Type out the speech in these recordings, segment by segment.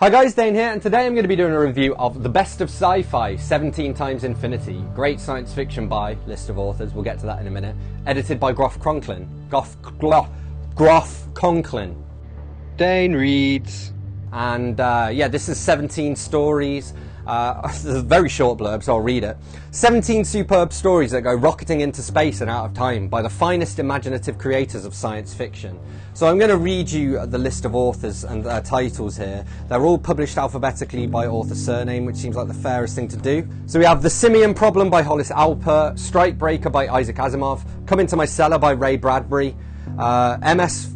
Hi guys, Dane here, and today I'm going to be doing a review of The Best of Sci-Fi, 17 Times Infinity. Great science fiction by, list of authors, we'll get to that in a minute. Edited by Groff Conklin. Groff, Groff, Groff Conklin. Dane reads. And uh, yeah, this is 17 stories. Uh, this is a very short blurb, so I'll read it. 17 superb stories that go rocketing into space and out of time by the finest imaginative creators of science fiction. So I'm going to read you the list of authors and uh, titles here. They're all published alphabetically by author surname, which seems like the fairest thing to do. So we have The Simian Problem by Hollis Alpert, Strikebreaker by Isaac Asimov, Come Into My Cellar by Ray Bradbury, uh, MS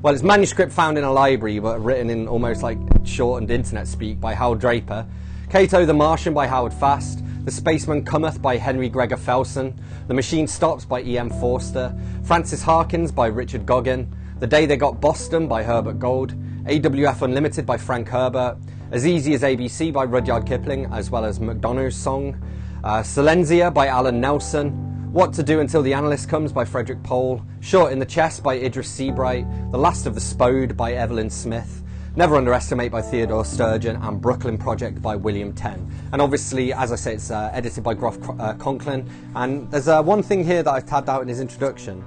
well, it's manuscript found in a library, but written in almost like shortened internet speak by Hal Draper. Cato the Martian by Howard Fast. The Spaceman Cometh by Henry Gregor Felsen. The Machine Stops by E.M. Forster. Francis Harkins by Richard Goggin. The Day They Got Boston by Herbert Gold. AWF Unlimited by Frank Herbert. As Easy as ABC by Rudyard Kipling, as well as McDonough's Song. Uh, Silenzia by Alan Nelson. What to Do Until the Analyst Comes by Frederik Pohl, Short in the Chest by Idris Seabright, The Last of the Spode by Evelyn Smith, Never Underestimate by Theodore Sturgeon, and Brooklyn Project by William Tenn. And obviously, as I say, it's uh, edited by Groff uh, Conklin. And there's uh, one thing here that I've tabbed out in his introduction,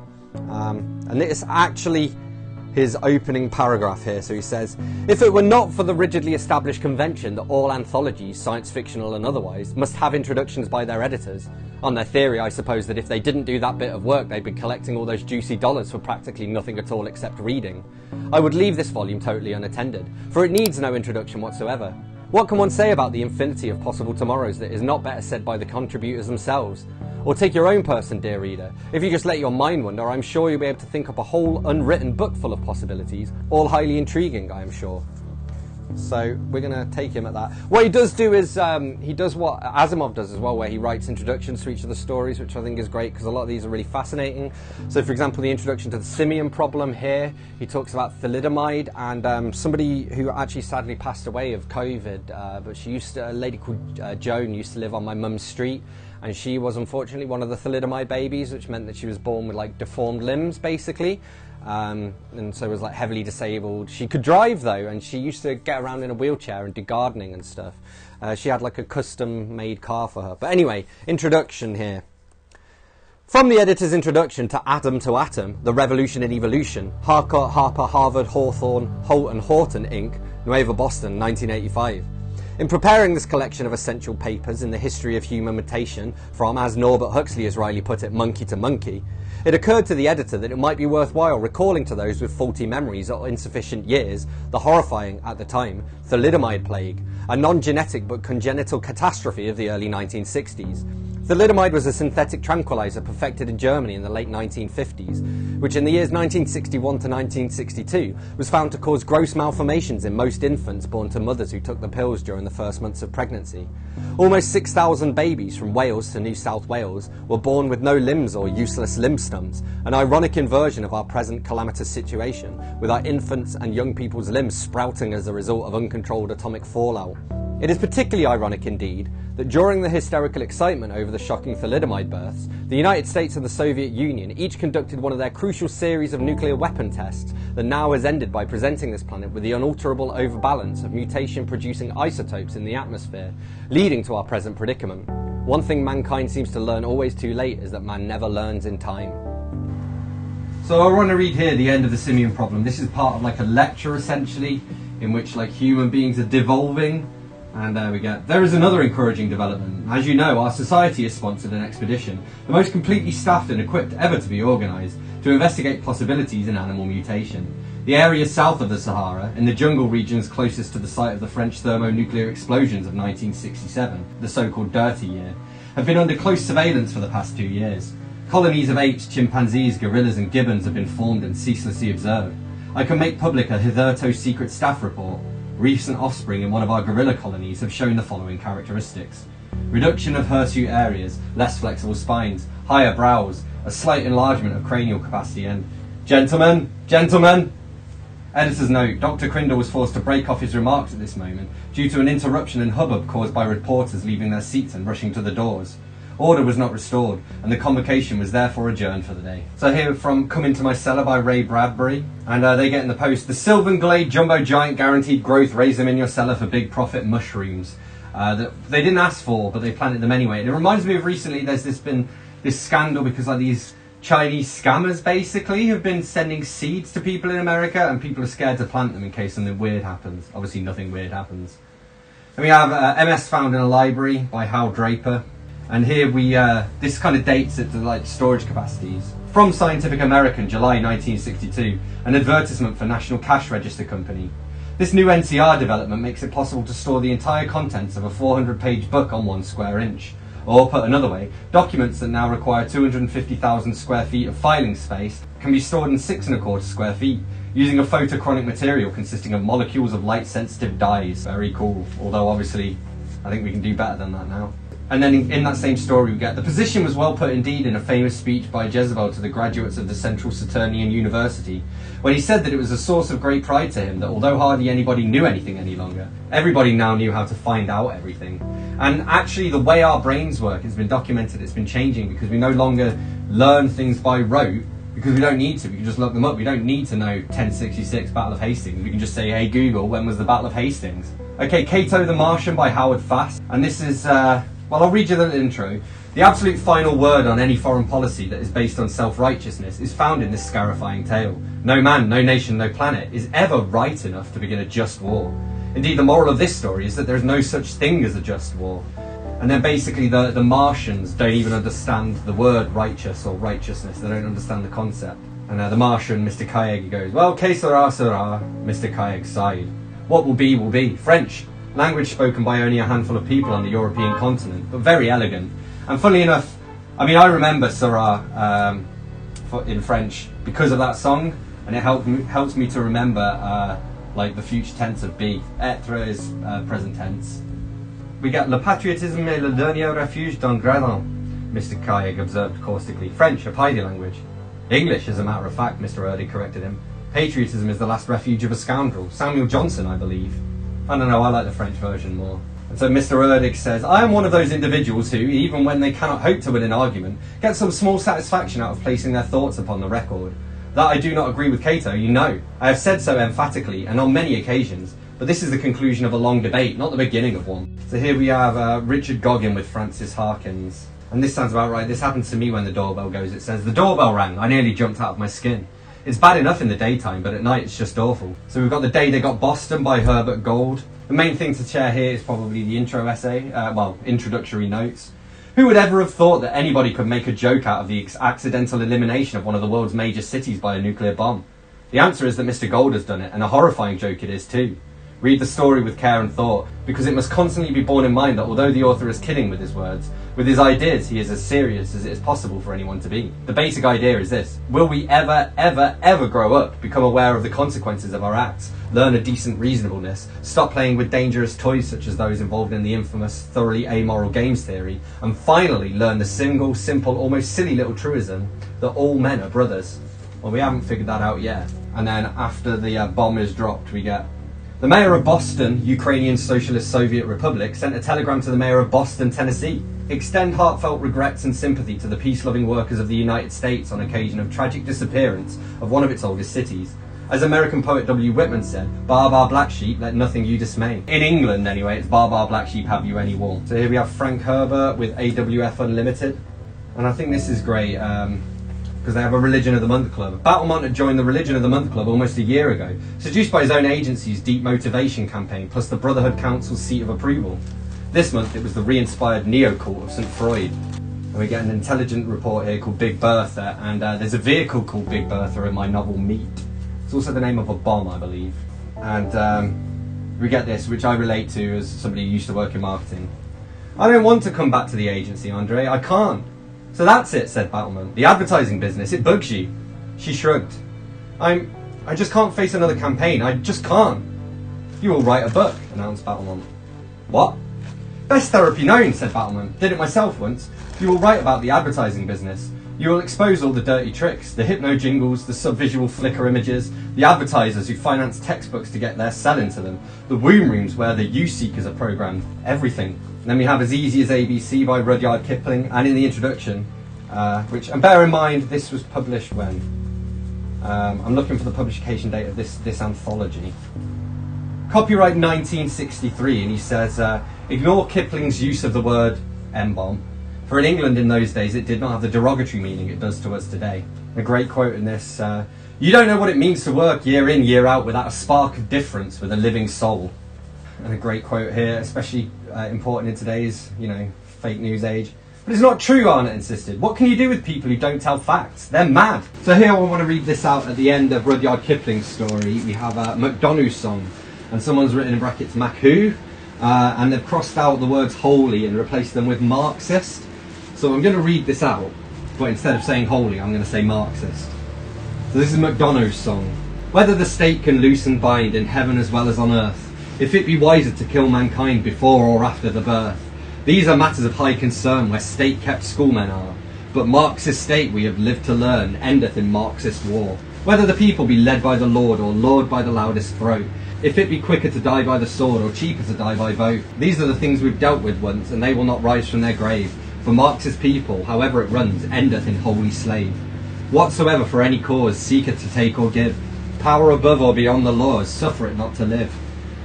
um, and it's actually his opening paragraph here. So he says, If it were not for the rigidly established convention that all anthologies, science fictional and otherwise, must have introductions by their editors, on their theory, I suppose that if they didn't do that bit of work, they'd be collecting all those juicy dollars for practically nothing at all except reading. I would leave this volume totally unattended, for it needs no introduction whatsoever. What can one say about the infinity of possible tomorrows that is not better said by the contributors themselves? Or take your own person, dear reader. If you just let your mind wander, I'm sure you'll be able to think up a whole unwritten book full of possibilities, all highly intriguing, I am sure. So we're going to take him at that. What he does do is um, he does what Asimov does as well, where he writes introductions to each of the stories, which I think is great because a lot of these are really fascinating. So, for example, the introduction to the simian problem here, he talks about thalidomide and um, somebody who actually sadly passed away of COVID, uh, but she used to, a lady called uh, Joan used to live on my mum's street and she was unfortunately one of the thalidomide babies, which meant that she was born with like deformed limbs, basically, um, and so was like heavily disabled. She could drive though, and she used to get around in a wheelchair and do gardening and stuff. Uh, she had like a custom-made car for her. But anyway, introduction here. From the editor's introduction to Atom to Atom, The Revolution in Evolution, Harcourt, Harper, Harvard, Hawthorne, Holt and Horton, Inc., Nueva Boston, 1985. In preparing this collection of essential papers in the history of human mutation, from, as Norbert Huxley has rightly put it, monkey to monkey, it occurred to the editor that it might be worthwhile recalling to those with faulty memories or insufficient years the horrifying, at the time, thalidomide plague, a non-genetic but congenital catastrophe of the early 1960s. Thalidomide was a synthetic tranquilizer perfected in Germany in the late 1950s, which in the years 1961 to 1962 was found to cause gross malformations in most infants born to mothers who took the pills during the first months of pregnancy. Almost 6,000 babies from Wales to New South Wales were born with no limbs or useless limb stumps, an ironic inversion of our present calamitous situation, with our infants and young people's limbs sprouting as a result of uncontrolled atomic fallout. It is particularly ironic indeed that during the hysterical excitement over the shocking thalidomide births, the United States and the Soviet Union each conducted one of their crucial series of nuclear weapon tests that now has ended by presenting this planet with the unalterable overbalance of mutation producing isotopes in the atmosphere, leading to our present predicament. One thing mankind seems to learn always too late is that man never learns in time. So I want to read here the end of the simian problem. This is part of like a lecture essentially, in which like human beings are devolving and there we go. There is another encouraging development. As you know, our society has sponsored an expedition, the most completely staffed and equipped ever to be organised, to investigate possibilities in animal mutation. The areas south of the Sahara, in the jungle regions closest to the site of the French thermonuclear explosions of 1967, the so-called Dirty Year, have been under close surveillance for the past two years. Colonies of apes, chimpanzees, gorillas and gibbons have been formed and ceaselessly observed. I can make public a hitherto secret staff report recent offspring in one of our gorilla colonies have shown the following characteristics. Reduction of hirsute areas, less flexible spines, higher brows, a slight enlargement of cranial capacity and... Gentlemen! Gentlemen! Editor's note, Dr. Crindle was forced to break off his remarks at this moment due to an interruption and hubbub caused by reporters leaving their seats and rushing to the doors. Order was not restored, and the convocation was therefore adjourned for the day. So here from Come Into My Cellar by Ray Bradbury, and uh, they get in the post, the Sylvan Glade Jumbo Giant Guaranteed Growth, raise them in your cellar for big profit mushrooms. Uh, that they didn't ask for, but they planted them anyway. And it reminds me of recently, there's this been this scandal because like these Chinese scammers basically have been sending seeds to people in America, and people are scared to plant them in case something weird happens. Obviously, nothing weird happens. And we have uh, MS found in a library by Hal Draper. And here we, uh, this kind of dates it to like storage capacities. From Scientific American, July 1962, an advertisement for National Cash Register Company. This new NCR development makes it possible to store the entire contents of a 400 page book on one square inch. Or put another way, documents that now require 250,000 square feet of filing space can be stored in six and a quarter square feet using a photochromic material consisting of molecules of light sensitive dyes. Very cool, although obviously I think we can do better than that now. And then in, in, that same story, we get the position was well put indeed in a famous speech by Jezebel to the graduates of the Central Saturnian University, when he said that it was a source of great pride to him that although hardly anybody knew anything any longer, everybody now knew how to find out everything. And actually, the way our brains work has been documented, it's been changing because we no longer learn things by rote because we don't need to. We can just look them up. We don't need to know 1066 Battle of Hastings. We can just say, hey Google, when was the Battle of Hastings? Okay, Cato the Martian by Howard Fast. And this is. Uh, well, I'll read you the intro. The absolute final word on any foreign policy that is based on self righteousness is found in this scarifying tale. No man, no nation, no planet is ever right enough to begin a just war. Indeed, the moral of this story is that there is no such thing as a just war. And then basically, the, the Martians don't even understand the word righteous or righteousness, they don't understand the concept. And uh, the Martian, Mr. Kayeg, goes, Well, que sera, sera, Mr. Kayeg sighed. What will be, will be. French, language spoken by only a handful of people on the European continent, but very elegant. And funnily enough, I mean, I remember sera um, in French because of that song, and it helped me, helps me to remember uh, like the future tense of be. Être is uh, present tense. We get le patriotisme est le dernier refuge d'un gredin, Mr. Kayeg observed caustically. French, a piety language. English, as a matter of fact, Mr. Erdy corrected him. Patriotism is the last refuge of a scoundrel. Samuel Johnson, I believe. I don't know, I like the French version more. And so Mr. Erdig says, I am one of those individuals who, even when they cannot hope to win an argument, get some small satisfaction out of placing their thoughts upon the record. That I do not agree with Cato, you know. I have said so emphatically, and on many occasions, but this is the conclusion of a long debate, not the beginning of one. So here we have uh, Richard Goggin with Francis Harkins. And this sounds about right. This happens to me when the doorbell goes. It says, The doorbell rang. I nearly jumped out of my skin. It's bad enough in the daytime, but at night it's just awful. So we've got The Day They Got Boston by Herbert Gold. The main thing to share here is probably the intro essay, uh, well, introductory notes. Who would ever have thought that anybody could make a joke out of the accidental elimination of one of the world's major cities by a nuclear bomb? The answer is that Mr. Gold has done it, and a horrifying joke it is too. Read the story with care and thought, because it must constantly be borne in mind that although the author is kidding with his words, with his ideas he is as serious as it is possible for anyone to be. The basic idea is this Will we ever, ever, ever grow up, become aware of the consequences of our acts, learn a decent reasonableness, stop playing with dangerous toys such as those involved in the infamous, thoroughly amoral games theory, and finally learn the single, simple, almost silly little truism that all men are brothers? Well, we haven't figured that out yet. And then after the uh, bomb is dropped, we get the mayor of Boston, Ukrainian Socialist Soviet Republic, sent a telegram to the mayor of Boston, Tennessee. Extend heartfelt regrets and sympathy to the peace loving workers of the United States on occasion of tragic disappearance of one of its oldest cities. As American poet W. Whitman said, Bar bar black sheep, let nothing you dismay. In England, anyway, it's bar bar black sheep, have you any wool? So here we have Frank Herbert with AWF Unlimited. And I think this is great. Um, because they have a Religion of the Month club. Battlement had joined the Religion of the Month club almost a year ago, seduced by his own agency's deep motivation campaign plus the Brotherhood Council's seat of approval. This month it was the re-inspired neo-cult of St. Freud. And we get an intelligent report here called Big Bertha, and uh, there's a vehicle called Big Bertha in my novel Meat. It's also the name of a bomb, I believe. And um, we get this, which I relate to as somebody who used to work in marketing. I don't want to come back to the agency, Andre. I can't. So that's it, said Battlement. The advertising business, it bugs you. She shrugged. I'm. I just can't face another campaign. I just can't. You will write a book, announced Battlement. What? Best therapy known, said Battlement. Did it myself once. You will write about the advertising business. You will expose all the dirty tricks, the hypno jingles, the subvisual flicker images, the advertisers who finance textbooks to get their sell into them, the womb rooms where the you seekers are programmed, everything. And then we have As Easy as ABC by Rudyard Kipling, and in the introduction, uh, which, and bear in mind, this was published when? Um, I'm looking for the publication date of this, this anthology. Copyright 1963, and he says, uh, ignore Kipling's use of the word M-bomb for in England in those days, it did not have the derogatory meaning it does to us today. A great quote in this uh, You don't know what it means to work year in, year out without a spark of difference with a living soul. And a great quote here, especially uh, important in today's, you know, fake news age. But it's not true, Arnott insisted. What can you do with people who don't tell facts? They're mad. So here I want to read this out at the end of Rudyard Kipling's story. We have a McDonough song, and someone's written in brackets Mac who, uh, and they've crossed out the words holy and replaced them with Marxist. So I'm going to read this out, but instead of saying holy, I'm going to say Marxist. So this is McDonough's song. Whether the state can loose and bind in heaven as well as on earth, if it be wiser to kill mankind before or after the birth, these are matters of high concern where state-kept schoolmen are. But Marxist state we have lived to learn endeth in Marxist war. Whether the people be led by the Lord or lured by the loudest throat, if it be quicker to die by the sword or cheaper to die by vote, these are the things we've dealt with once, and they will not rise from their grave. For Marx's people, however it runs, endeth in holy slave. Whatsoever for any cause seeketh to take or give, power above or beyond the laws, suffer it not to live.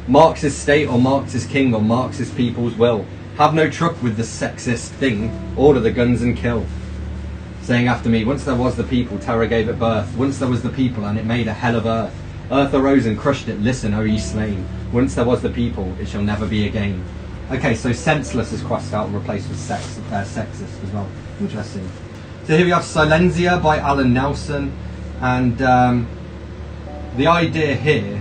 Marx's state or Marx's king or Marx's people's will, have no truck with the sexist thing, order the guns and kill. Saying after me, once there was the people, terror gave it birth. Once there was the people, and it made a hell of earth. Earth arose and crushed it, listen, O ye slain. Once there was the people, it shall never be again. Okay, so senseless is crossed out and replaced with sex, uh, sexist as well. Interesting. So here we have Silenzia by Alan Nelson, and um, the idea here,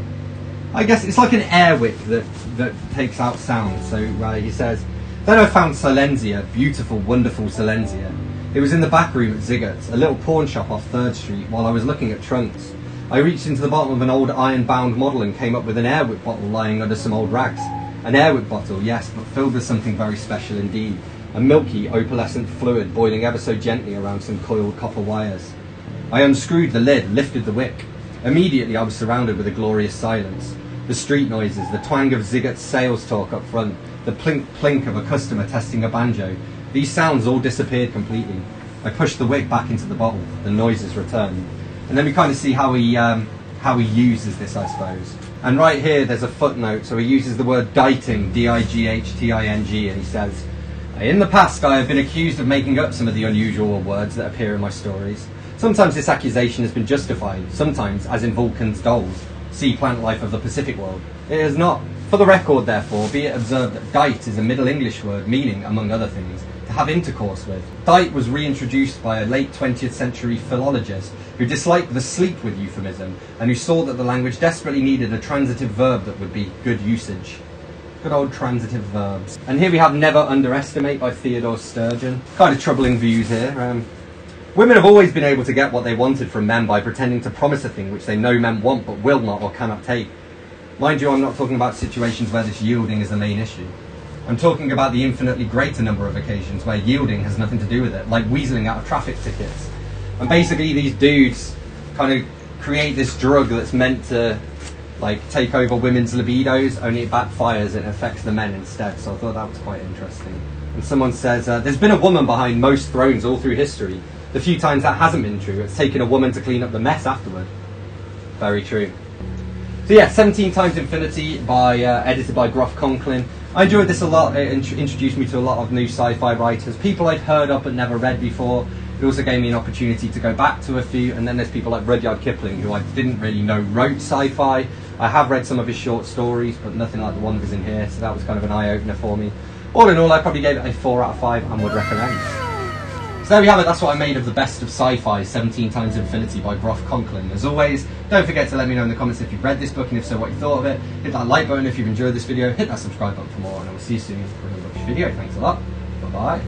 I guess it's like an Air Wick that, that takes out sound. So uh, he says, then I found Silenzia, beautiful, wonderful Silenzia. It was in the back room at Ziggurat's, a little pawn shop off 3rd Street, while I was looking at trunks. I reached into the bottom of an old iron-bound model and came up with an Air Wick bottle lying under some old rags. An airwick bottle, yes, but filled with something very special indeed. A milky, opalescent fluid boiling ever so gently around some coiled copper wires. I unscrewed the lid, lifted the wick. Immediately I was surrounded with a glorious silence. The street noises, the twang of Ziggurat's sales talk up front, the plink plink of a customer testing a banjo. These sounds all disappeared completely. I pushed the wick back into the bottle. The noises returned. And then we kind of see how he, um, how he uses this, I suppose. And right here, there's a footnote. So he uses the word dighting, D-I-G-H-T-I-N-G, and he says, In the past, I have been accused of making up some of the unusual words that appear in my stories. Sometimes this accusation has been justified, sometimes, as in Vulcan's dolls, see plant life of the Pacific world. It is not. For the record, therefore, be it observed that dight is a Middle English word meaning, among other things, have intercourse with. Dight was reintroduced by a late 20th century philologist who disliked the sleep with euphemism and who saw that the language desperately needed a transitive verb that would be good usage. Good old transitive verbs. And here we have Never Underestimate by Theodore Sturgeon. Kind of troubling views here. Um, women have always been able to get what they wanted from men by pretending to promise a thing which they know men want but will not or cannot take. Mind you, I'm not talking about situations where this yielding is the main issue. I'm talking about the infinitely greater number of occasions where yielding has nothing to do with it, like weaseling out of traffic tickets. And basically, these dudes kind of create this drug that's meant to like take over women's libidos, only it backfires and affects the men instead. So I thought that was quite interesting. And someone says, uh, There's been a woman behind most thrones all through history. The few times that hasn't been true, it's taken a woman to clean up the mess afterward. Very true. So yeah, 17 Times Infinity by uh, edited by Groff Conklin. I enjoyed this a lot. It int- introduced me to a lot of new sci-fi writers, people I'd heard of but never read before. It also gave me an opportunity to go back to a few, and then there's people like Rudyard Kipling, who I didn't really know wrote sci-fi. I have read some of his short stories, but nothing like the one that's in here, so that was kind of an eye-opener for me. All in all, I probably gave it a 4 out of 5 and would recommend. So there we have it, that's what I made of the best of sci-fi, 17 times Infinity by Groff Conklin. As always, don't forget to let me know in the comments if you've read this book and if so what you thought of it. Hit that like button if you've enjoyed this video, hit that subscribe button for more and I will see you soon for another video. Thanks a lot, bye bye.